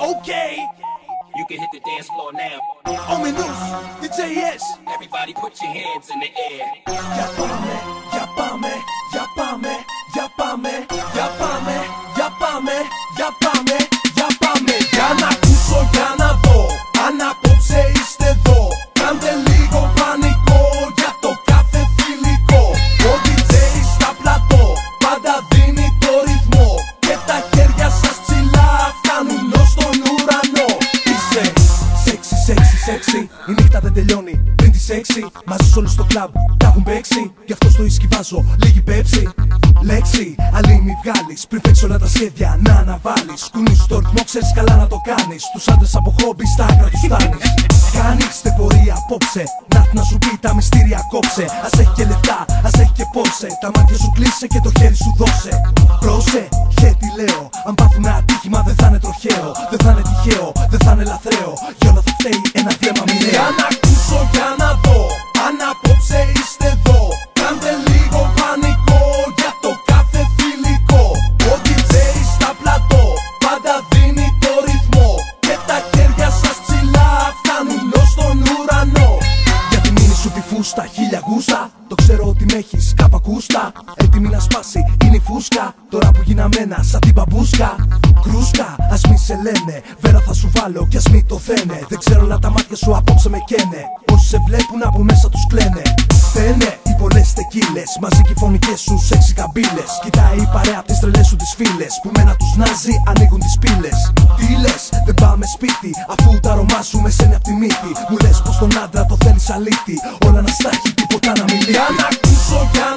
Okay. You can hit the dance floor now. Ominous, the JS. Everybody put your hands in the air. Yapame, yapame, yapame, yapame, yapame, yapame, yapame. Τελειώνει πριν τις έξι. Μαζί όλους στο κλαμπ τα έχουν παίξει. Γι' αυτό στο ισκιβάζω λίγη πέψη. Λέξη, αλλή μη βγάλεις. Πριν παίξει όλα τα σχέδια να αναβάλεις. Κουνείς το ρυθμό, ξέρεις καλά να το κάνεις. Τους άντρες από χόμπι στα άκρα τους φτάνεις. Κάνεις την πορεία απόψε. Να έρθει να σου πει τα μυστήρια κόψε. Ας έχει και λεφτά, ας έχει και πόρσε Τα μάτια σου κλείσε και το χέρι σου δώσε. Πρόσε, χε τι λέω. Αν πάθουμε ατύχημα δεν θα είναι τροχαίο. Δεν θα είναι τυχαίο, δεν θα είναι λαθρέο. Για όλα θα φταίει ένα βλέμμα μοιραίο έχεις κάπα κούστα. Έτοιμη να σπάσει, είναι η φούσκα. Τώρα που γίναμένα σαν την μπαμπούσκα. Κρούσκα, ας μη σε λένε. Βέρα θα σου βάλω κι ας μη το θένε Δεν ξέρω να τα μάτια σου απόψε με καίνε. Όσοι σε βλέπουν από μέσα τους κλαίνε. Φταίνε οι πολλές τεκίλες Μαζί και οι φωνικές σου σεξι καμπύλες. Κοιτάει η παρέα απ' τις τρελές σου τις φίλες Που με ένα τους νάζει ανοίγουν τις πύλες. Τι λες, δεν πάμε σπίτι Αφού τα αρώμα σου με σένει απ' τη μύτη. Μου λες πως τον άντρα το θέλεις αλήτη Όλα να στάχει, τίποτα να μιλήσει. Για να ακούσω, για